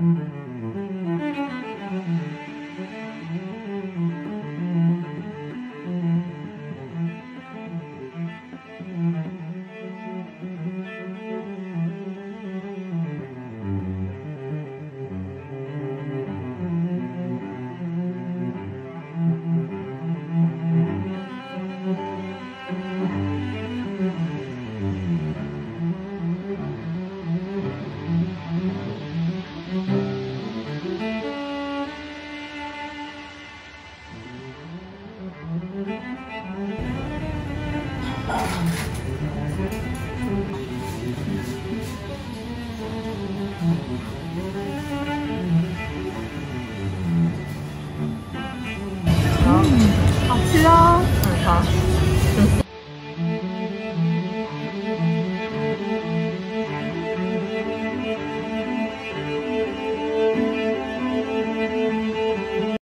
Mm-hmm. 好吃哦，很好。